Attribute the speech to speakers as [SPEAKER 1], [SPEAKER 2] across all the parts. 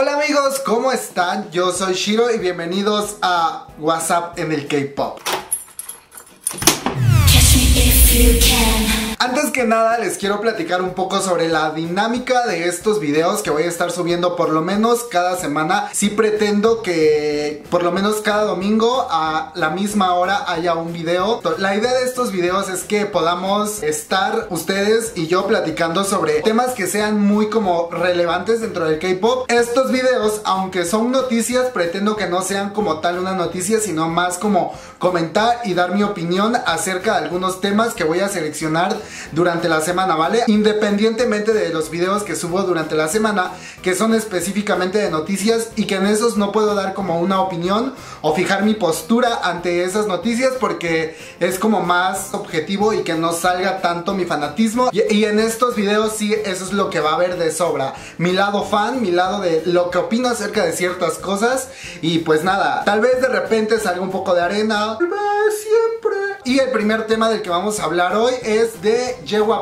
[SPEAKER 1] Hola amigos, ¿cómo están? Yo soy Shiro y bienvenidos a WhatsApp en el K-Pop. Antes que nada les quiero platicar un poco sobre la dinámica de estos videos que voy a estar subiendo por lo menos cada semana. Sí pretendo que por lo menos cada domingo a la misma hora haya un video. La idea de estos videos es que podamos estar ustedes y yo platicando sobre temas que sean muy como relevantes dentro del K-Pop. Estos videos, aunque son noticias, pretendo que no sean como tal una noticia, sino más como comentar y dar mi opinión acerca de algunos temas que voy a seleccionar durante la semana, ¿vale? Independientemente de los videos que subo durante la semana, que son específicamente de noticias y que en esos no puedo dar como una opinión o fijar mi postura ante esas noticias porque es como más objetivo y que no salga tanto mi fanatismo. Y, y en estos videos sí, eso es lo que va a haber de sobra. Mi lado fan, mi lado de lo que opino acerca de ciertas cosas y pues nada, tal vez de repente salga un poco de arena, siempre. Y el primer tema del que vamos a hablar hoy es de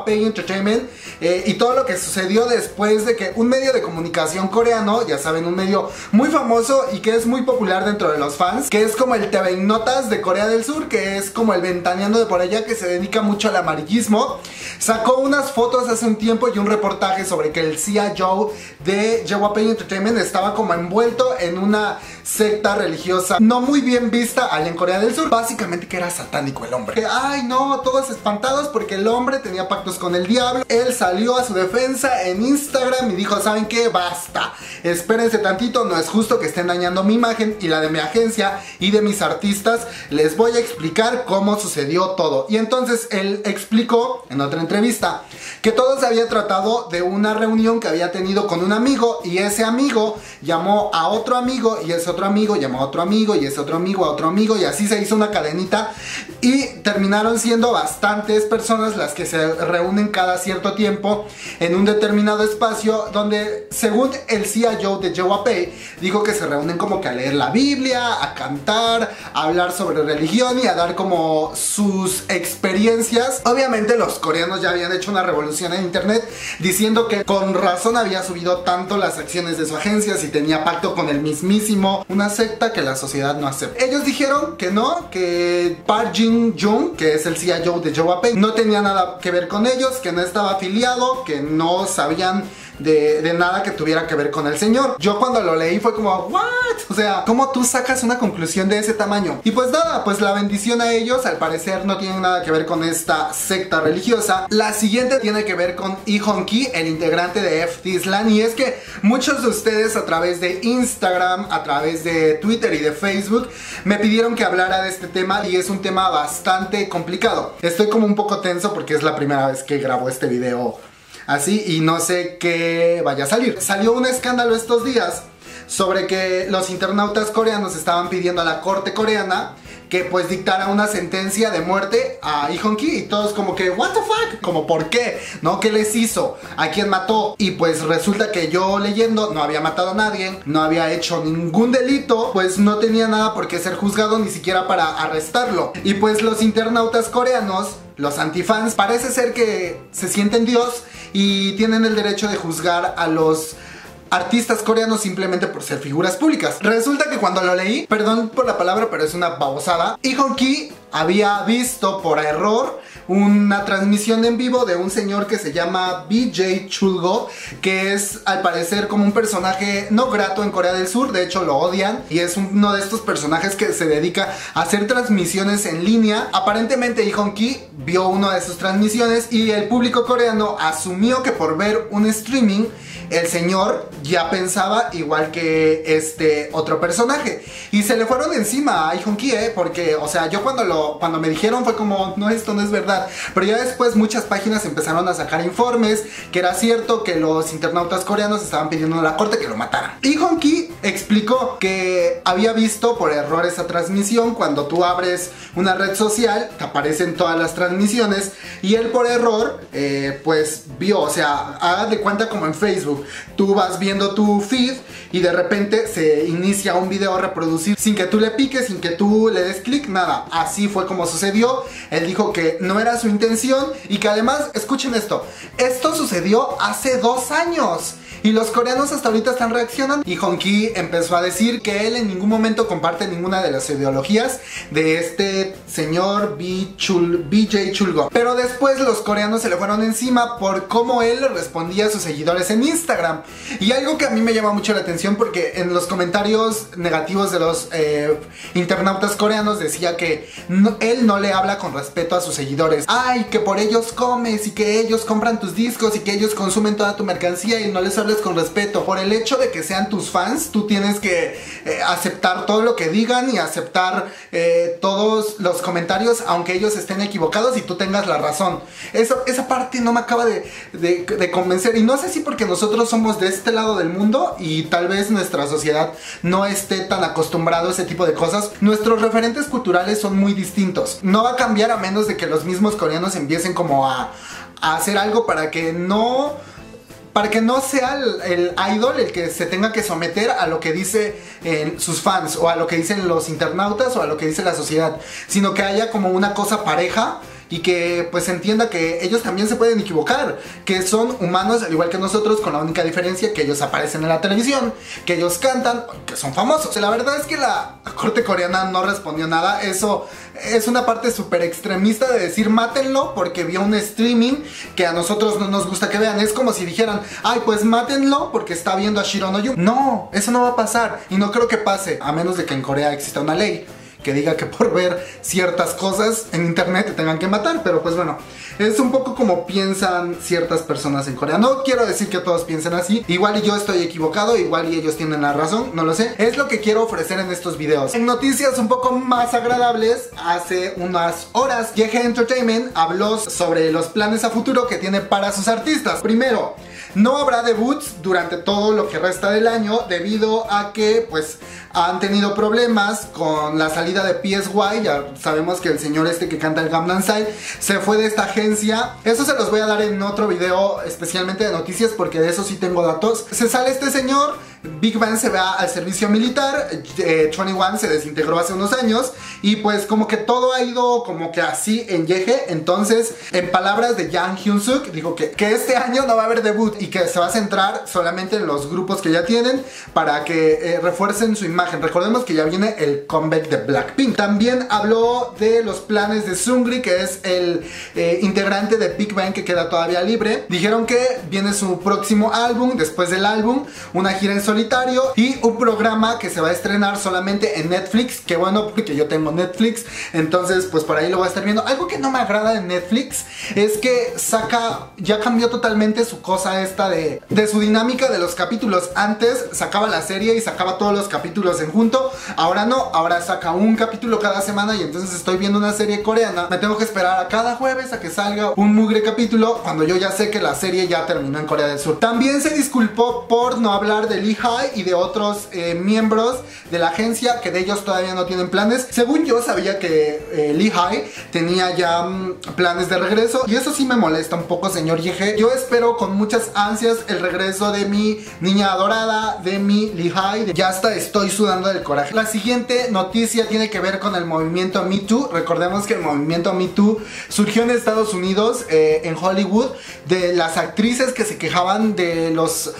[SPEAKER 1] Pay Entertainment eh, y todo lo que sucedió después de que un medio de comunicación coreano, ya saben, un medio muy famoso y que es muy popular dentro de los fans, que es como el TV de Corea del Sur, que es como el ventaneando de por allá que se dedica mucho al amarillismo, sacó unas fotos hace un tiempo y un reportaje sobre que el CIO de Pay Entertainment estaba como envuelto en una secta religiosa no muy bien vista allá en Corea del Sur, básicamente que era satánico el hombre. Ay no, todos espantados porque el hombre tenía pactos con el diablo. Él salió a su defensa en Instagram y dijo, ¿saben qué? Basta. Espérense tantito, no es justo que estén dañando mi imagen y la de mi agencia y de mis artistas. Les voy a explicar cómo sucedió todo. Y entonces él explicó en otra entrevista que todo se había tratado de una reunión que había tenido con un amigo y ese amigo llamó a otro amigo y ese otro amigo llamó a otro amigo y ese otro amigo a otro amigo y así se hizo una cadenita y terminaron siendo bastantes personas las que se reúnen cada cierto tiempo en un determinado espacio donde según el CIO de Pay dijo que se reúnen como que a leer la Biblia, a cantar, a hablar sobre religión y a dar como sus experiencias. Obviamente los coreanos ya habían hecho una revolución en internet diciendo que con razón había subido tanto las acciones de su agencia si tenía pacto con el mismísimo, una secta que la sociedad no acepta. Ellos dijeron que no, que Park Jin Jung, que es el CIO de Pay no tenía nada que ver con ellos, que no estaba afiliado, que no sabían de, nada que tuviera que ver con el Señor. Yo cuando lo leí fue como, ¿what? O sea, ¿cómo tú sacas una conclusión de ese tamaño? Y pues nada, pues la bendición a ellos, al parecer no tienen nada que ver con esta secta religiosa. La siguiente tiene que ver con Lee Ki, el integrante de FT Island. Y es que muchos de ustedes a través de Instagram, a través de Twitter y de Facebook, me pidieron que hablara de este tema y es un tema bastante complicado. Estoy como un poco tenso porque es la primera vez que grabo este video así y no sé qué vaya a salir. Salió un escándalo estos días sobre que los internautas coreanos estaban pidiendo a la corte coreana que pues dictara una sentencia de muerte a Ki y todos como que what the fuck, como por qué, ¿no? ¿Qué les hizo? ¿A quién mató? Y pues resulta que yo leyendo no había matado a nadie, no había hecho ningún delito, pues no tenía nada por qué ser juzgado ni siquiera para arrestarlo. Y pues los internautas coreanos los antifans parece ser que se sienten Dios y tienen el derecho de juzgar a los artistas coreanos simplemente por ser figuras públicas. Resulta que cuando lo leí, perdón por la palabra, pero es una babosada, Lee Ki había visto por error una transmisión en vivo de un señor que se llama BJ Chulgo, que es al parecer como un personaje no grato en Corea del Sur, de hecho lo odian, y es uno de estos personajes que se dedica a hacer transmisiones en línea. Aparentemente Lee Ki vio una de sus transmisiones y el público coreano asumió que por ver un streaming el señor ya pensaba igual que este otro personaje. Y se le fueron encima a Ihon ¿eh? porque, o sea, yo cuando, lo, cuando me dijeron fue como, no, esto no es verdad. Pero ya después muchas páginas empezaron a sacar informes que era cierto que los internautas coreanos estaban pidiendo a la corte que lo mataran. Ihon Ki explicó que había visto por error esa transmisión. Cuando tú abres una red social, te aparecen todas las transmisiones. Y él por error, eh, pues vio, o sea, haga de cuenta como en Facebook Tú vas viendo tu feed y de repente se inicia un video a reproducir sin que tú le piques, sin que tú le des clic, nada. Así fue como sucedió. Él dijo que no era su intención y que además, escuchen esto, esto sucedió hace dos años. Y los coreanos hasta ahorita están reaccionando. Y Honki empezó a decir que él en ningún momento comparte ninguna de las ideologías de este señor BJ Chulgo. Pero después los coreanos se le fueron encima por cómo él respondía a sus seguidores en Instagram. Y algo que a mí me llama mucho la atención porque en los comentarios negativos de los eh, internautas coreanos decía que él no le habla con respeto a sus seguidores. Ay, que por ellos comes y que ellos compran tus discos y que ellos consumen toda tu mercancía y no les con respeto. Por el hecho de que sean tus fans, tú tienes que eh, aceptar todo lo que digan y aceptar eh, todos los comentarios, aunque ellos estén equivocados y tú tengas la razón. Eso, esa parte no me acaba de, de convencer. Y no sé si porque nosotros somos de este lado del mundo y tal vez nuestra sociedad no esté tan acostumbrado a ese tipo de cosas. Nuestros referentes culturales son muy distintos. No va a cambiar a menos de que los mismos coreanos empiecen como a, hacer algo para que no para que no sea el, idol el que se tenga que someter a lo que dice sus fans o a lo que dicen los internautas o a lo que dice la sociedad, sino que haya como una cosa pareja y que pues entienda que ellos también se pueden equivocar, que son humanos al igual que nosotros con la única diferencia que ellos aparecen en la televisión, que ellos cantan, que son famosos. La verdad es que la corte coreana no respondió nada, eso es una parte súper extremista de decir mátenlo porque vio un streaming que a nosotros no nos gusta que vean. Es como si dijeran, ay pues mátenlo porque está viendo a Shironoyu. No, eso no va a pasar y no creo que pase, a menos de que en Corea exista una ley que diga que por ver ciertas cosas en internet te tengan que matar, pero pues bueno, es un poco como piensan ciertas personas en Corea. No quiero decir que todos piensen así, igual y yo estoy equivocado, igual y ellos tienen la razón, no lo sé. Es lo que quiero ofrecer en estos videos. En noticias un poco más agradables, hace unas horas, Yeje Entertainment habló sobre los planes a futuro que tiene para sus artistas. Primero, no habrá debuts durante todo lo que resta del año debido a que pues han tenido problemas con la salida de PSY. Ya sabemos que el señor este que canta el Gangnam Style se fue de esta agencia. Eso se los voy a dar en otro video especialmente de noticias porque de eso sí tengo datos. Se sale este señor Big Bang se va al servicio militar, eh, 21 se desintegró hace unos años y pues como que todo ha ido como que así en Yeje, entonces en palabras de Jang Hyun Suk dijo que, que este año no va a haber debut y que se va a centrar solamente en los grupos que ya tienen para que eh, refuercen su imagen. Recordemos que ya viene el comeback de Blackpink. También habló de los planes de Sungri que es el eh, integrante de Big Bang que queda todavía libre. Dijeron que viene su próximo álbum, después del álbum, una gira en y un programa que se va a estrenar solamente en Netflix. Que bueno, porque yo tengo Netflix, entonces pues por ahí lo voy a estar viendo. Algo que no me agrada de Netflix es que saca, ya cambió totalmente su cosa esta de, de su dinámica de los capítulos. Antes sacaba la serie y sacaba todos los capítulos en junto, ahora no, ahora saca un capítulo cada semana y entonces estoy viendo una serie coreana. Me tengo que esperar a cada jueves a que salga un mugre capítulo cuando yo ya sé que la serie ya terminó en Corea del Sur. También se disculpó por no hablar del y de otros eh, miembros de la agencia que de ellos todavía no tienen planes. Según yo sabía que eh, Lehigh tenía ya mm, planes de regreso y eso sí me molesta un poco, señor Yeje. Yo espero con muchas ansias el regreso de mi niña adorada, de mi Lehigh. Ya hasta estoy sudando del coraje. La siguiente noticia tiene que ver con el movimiento Me Too. Recordemos que el movimiento Me Too surgió en Estados Unidos, eh, en Hollywood, de las actrices que se quejaban de los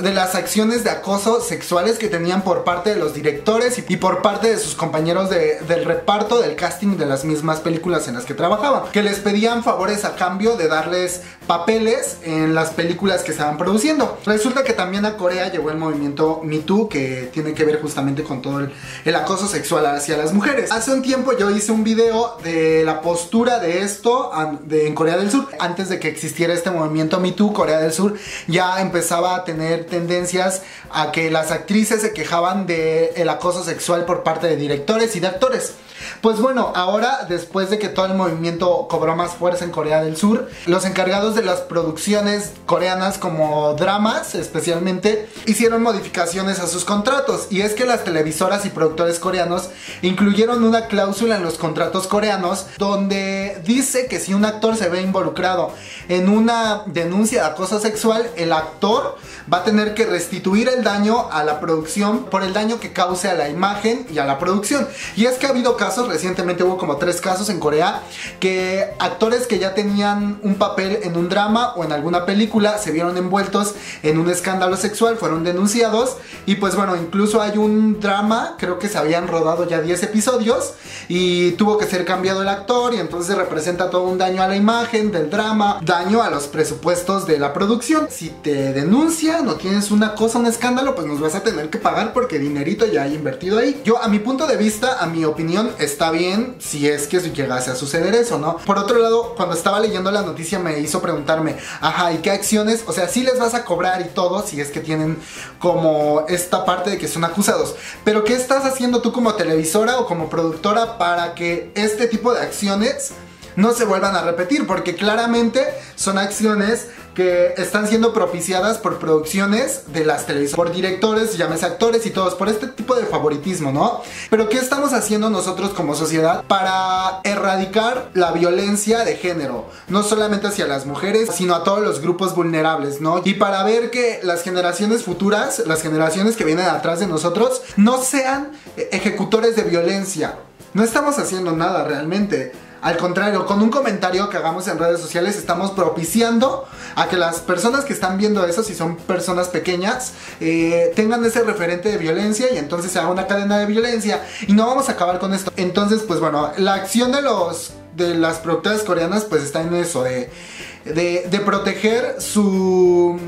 [SPEAKER 1] de las acciones de acoso sexuales que tenían por parte de los directores y, por parte de sus compañeros del reparto del casting de las mismas películas en las que trabajaban, que les pedían favores a cambio de darles papeles en las películas que estaban produciendo. Resulta que también a Corea llegó el movimiento Me Too que tiene que ver justamente con todo el, acoso sexual hacia las mujeres. Hace un tiempo yo hice un video de la postura de esto en Corea del Sur. Antes de que existiera este movimiento Me Too, Corea del Sur ya empezaba a tener tendencias a que las actrices se quejaban del el acoso sexual por parte de directores y de actores. Pues bueno, ahora después de que todo el movimiento cobró más fuerza en Corea del Sur, los encargados de las producciones coreanas como dramas especialmente hicieron modificaciones a sus contratos y es que las televisoras y productores coreanos incluyeron una cláusula en los contratos coreanos donde dice que si un actor se ve involucrado en una denuncia de acoso sexual, el actor va a tener que restituir el daño a la producción por el daño que cause a la imagen y a la producción. Y es que ha habido casos, recientemente hubo como tres casos en Corea, que actores que ya tenían un papel en un drama o en alguna película se vieron envueltos en un escándalo sexual, fueron denunciados y pues bueno, incluso hay un drama, creo que se habían rodado ya 10 episodios y tuvo que ser cambiado el actor y entonces representa todo un daño a la imagen del drama, daño a los presupuestos de la producción. Si te denuncian o tienes una cosa, un escándalo, pues nos vas a tener que pagar porque dinerito ya hay invertido ahí. Yo a mi punto de vista, a mi opinión, está bien si es que llegase a suceder eso, ¿no? Por otro lado, cuando estaba leyendo la noticia me hizo preguntarme, ajá, ¿y qué acciones? O sea, si les vas a cobrar y todo si es que tienen como esta parte de que son acusados. Pero ¿qué estás haciendo tú como televisora o como productora para que este tipo de acciones no se vuelvan a repetir? Porque claramente son acciones que están siendo propiciadas por producciones de las televisoras, por directores, llámese actores y todos, por este tipo de favoritismo, ¿no? Pero ¿qué estamos haciendo nosotros como sociedad para erradicar la violencia de género? No solamente hacia las mujeres, sino a todos los grupos vulnerables, ¿no? Y para ver que las generaciones futuras, las generaciones que vienen atrás de nosotros, no sean ejecutores de violencia. No estamos haciendo nada realmente. Al contrario, con un comentario que hagamos en redes sociales estamos propiciando a que las personas que están viendo eso, si son personas pequeñas, eh, tengan ese referente de violencia y entonces se haga una cadena de violencia y no vamos a acabar con esto. Entonces, pues bueno, la acción de los de las productoras coreanas pues está en eso, de, de, de proteger su,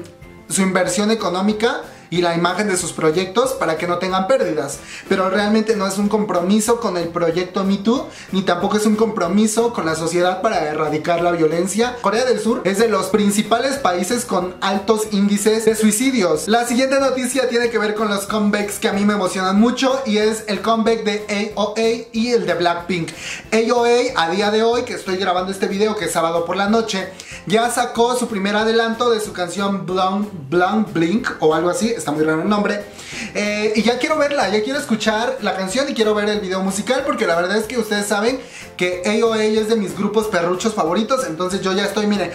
[SPEAKER 1] su inversión económica y la imagen de sus proyectos para que no tengan pérdidas. Pero realmente no es un compromiso con el proyecto Me ni tampoco es un compromiso con la sociedad para erradicar la violencia. Corea del Sur es de los principales países con altos índices de suicidios. La siguiente noticia tiene que ver con los comebacks que a mí me emocionan mucho y es el comeback de AOA y el de Blackpink. AOA a día de hoy, que estoy grabando este video que es sábado por la noche, ya sacó su primer adelanto de su canción Blanc, Blanc Blink o algo así está muy raro el nombre. Eh, y ya quiero verla, ya quiero escuchar la canción y quiero ver el video musical porque la verdad es que ustedes saben que AOA es de mis grupos perruchos favoritos, entonces yo ya estoy, miren,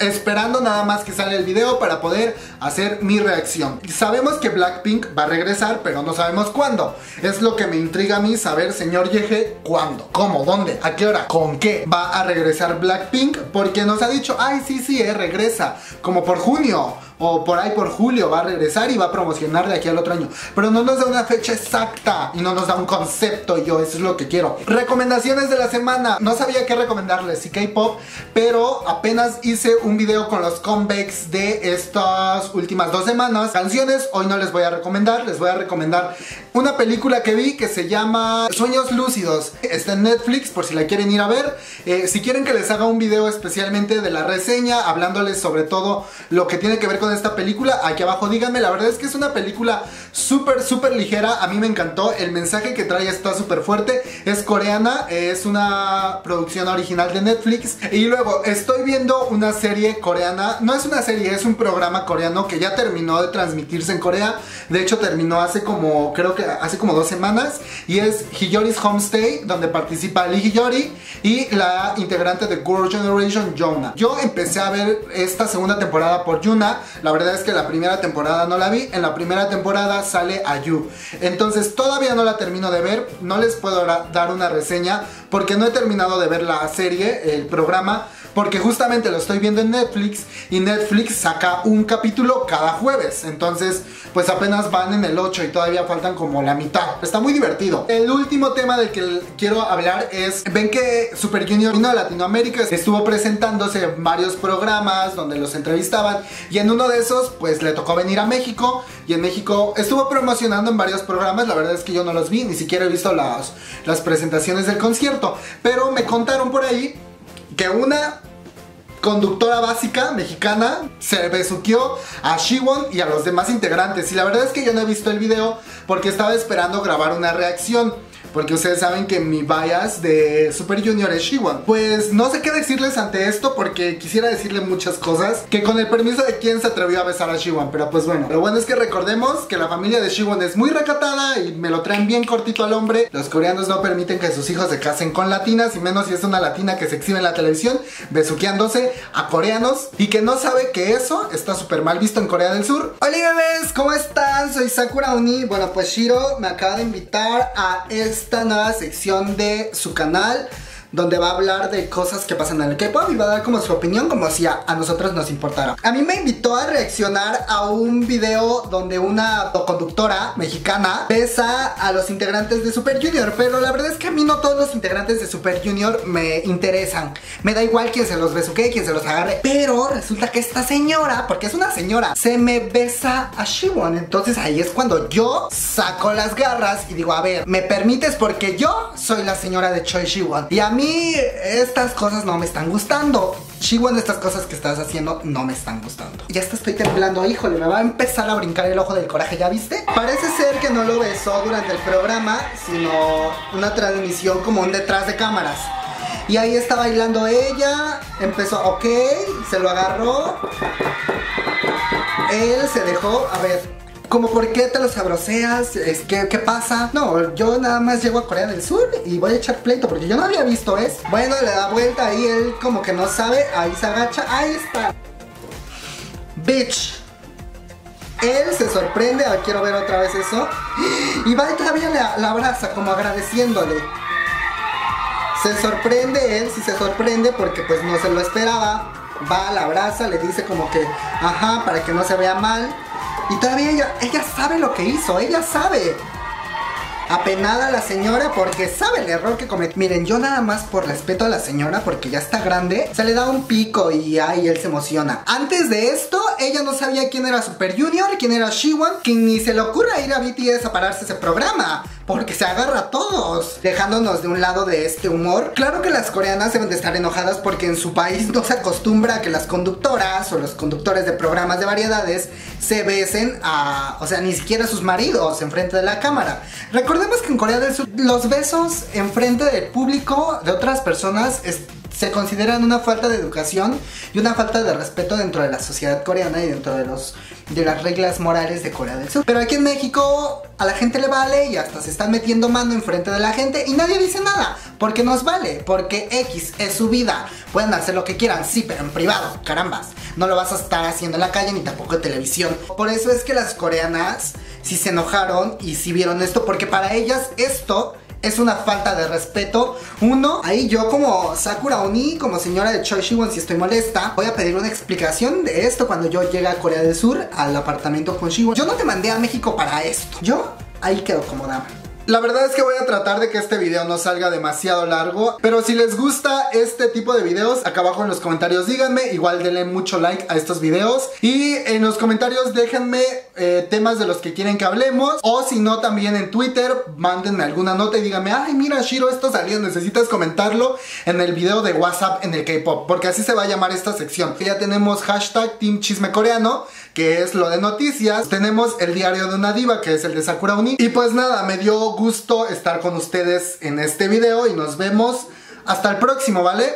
[SPEAKER 1] esperando nada más que sale el video para poder hacer mi reacción. Sabemos que Blackpink va a regresar, pero no sabemos cuándo. Es lo que me intriga a mí saber, señor Yeje, cuándo, cómo, dónde, a qué hora, con qué va a regresar Blackpink, porque nos ha dicho, ay, sí, sí, eh, regresa, como por junio o por ahí por julio va a regresar y va a promocionar de aquí al otro año. Pero no nos da una fecha exacta y no nos da un concepto. Yo, eso es lo que quiero. Recomendaciones de la semana. No sabía qué recomendarles, y K-pop, pero apenas hice un video con los comebacks de estas últimas dos semanas. Canciones, hoy no les voy a recomendar, les voy a recomendar una película que vi que se llama Sueños Lúcidos. Está en Netflix por si la quieren ir a ver. Eh, si quieren que les haga un video especialmente de la reseña, hablándoles sobre todo lo que tiene que ver con esta película, aquí abajo díganme. La verdad es que es una película súper, súper ligera. A mí me encantó. El mensaje que trae está súper fuerte. Es coreana, es una producción original de Netflix. Y luego estoy viendo una serie coreana. No es una serie, es un programa coreano que ya terminó de transmitirse en Corea. De hecho, terminó hace como, creo que hace como dos semanas. Y es Hiyori's Homestay, donde participa Lee Hiyori y la integrante de Girl Generation, Jonah. Yo empecé a ver esta segunda temporada por Yuna. La verdad es que la primera temporada no la vi. En la primera temporada sale Ayu. Entonces todavía no la termino de ver. No les puedo dar una reseña porque no he terminado de ver la serie, el programa porque justamente lo estoy viendo en Netflix y Netflix saca un capítulo cada jueves. Entonces, pues apenas van en el 8 y todavía faltan como la mitad. Está muy divertido. El último tema del que quiero hablar es, ven que Super Junior vino a Latinoamérica, estuvo presentándose en varios programas donde los entrevistaban y en uno de esos pues le tocó venir a México y en México estuvo promocionando en varios programas, la verdad es que yo no los vi, ni siquiera he visto las, las presentaciones del concierto, pero me contaron por ahí que una conductora básica mexicana se besuqueó a Shiwon y a los demás integrantes. Y la verdad es que yo no he visto el video porque estaba esperando grabar una reacción. Porque ustedes saben que mi bias de Super Junior es Shiwan. Pues no sé qué decirles ante esto porque quisiera decirle muchas cosas, que con el permiso de quien se atrevió a besar a Shiwan, pero pues bueno, lo bueno es que recordemos que la familia de Shiwan es muy recatada y me lo traen bien cortito al hombre. Los coreanos no permiten que sus hijos se casen con latinas y menos si es una latina que se exhibe en la televisión besuqueándose a coreanos y que no sabe que eso está súper mal visto en Corea del Sur. Hola bebés, ¿cómo están? Soy Sakura Uni. Bueno, pues Shiro me acaba de invitar a esta nueva sección de su canal donde va a hablar de cosas que pasan en el K-pop y va a dar como su opinión como si a, nosotros nos importara. A mí me invitó a reaccionar a un video donde una conductora mexicana besa a los integrantes de Super Junior, pero la verdad es que a mí no todos los integrantes de Super Junior me interesan. Me da igual quién se los besuque, quién se los agarre, pero resulta que esta señora, porque es una señora, se me besa a Shiwon. Entonces ahí es cuando yo saco las garras y digo, a ver, ¿me permites porque yo soy la señora de Choi Shiwon? Y a mí estas cosas no me están gustando. Chihuahua, estas cosas que estás haciendo no me están gustando. Ya hasta estoy temblando, híjole, me va a empezar a brincar el ojo del coraje, ¿ya viste? Parece ser que no lo besó durante el programa, sino una transmisión como un detrás de cámaras. Y ahí está bailando ella, empezó, ok, se lo agarró. Él se dejó, a ver, como por qué te los sabroseas, es que, ¿qué pasa? No, yo nada más llego a Corea del Sur y voy a echar pleito porque yo no había visto eso. Bueno, le da vuelta ahí, él como que no sabe, ahí se agacha, ahí está. Bitch. Él se sorprende, a ver, quiero ver otra vez eso. Y va y todavía la, la abraza como agradeciéndole. Se sorprende él, si se sorprende porque pues no se lo esperaba. Va, la abraza, le dice como que, ajá, para que no se vea mal. Y todavía ella, ella sabe lo que hizo, ella sabe. Apenada la señora porque sabe el error que cometió. Miren, yo nada más por respeto a la señora porque ya está grande, se le da un pico y ahí él se emociona. Antes de esto, ella no sabía quién era Super Junior, quién era Shiwan, que ni se le ocurra ir a BTS a pararse ese programa porque se agarra a todos, dejándonos de un lado de este humor. Claro que las coreanas deben de estar enojadas porque en su país no se acostumbra a que las conductoras o los conductores de programas de variedades se besen a, o sea, ni siquiera a sus maridos enfrente de la cámara. Recordemos que en Corea del Sur los besos enfrente del público de otras personas es se consideran una falta de educación y una falta de respeto dentro de la sociedad coreana y dentro de los de las reglas morales de Corea del Sur. Pero aquí en México a la gente le vale y hasta se están metiendo mano enfrente de la gente y nadie dice nada, porque nos vale, porque X es su vida. Pueden hacer lo que quieran, sí, pero en privado, carambas. No lo vas a estar haciendo en la calle ni tampoco en televisión. Por eso es que las coreanas sí se enojaron y sí vieron esto, porque para ellas esto es una falta de respeto. Uno, ahí yo como Sakura Oni, como señora de Choi Shiwon, si estoy molesta, voy a pedir una explicación de esto cuando yo llegue a Corea del Sur, al apartamento con Shiwon. Yo no te mandé a México para esto. Yo ahí quedo como dama. La verdad es que voy a tratar de que este video no salga demasiado largo Pero si les gusta este tipo de videos Acá abajo en los comentarios díganme Igual denle mucho like a estos videos Y en los comentarios déjenme eh, temas de los que quieren que hablemos O si no también en Twitter Mándenme alguna nota y díganme Ay mira Shiro esto salió necesitas comentarlo En el video de WhatsApp en el K-Pop Porque así se va a llamar esta sección. Ya tenemos hashtag Team Coreano Que es lo de noticias Tenemos el diario de una diva que es el de Sakura Uni Y pues nada me dio gusto estar con ustedes en este video y nos vemos hasta el próximo, ¿vale?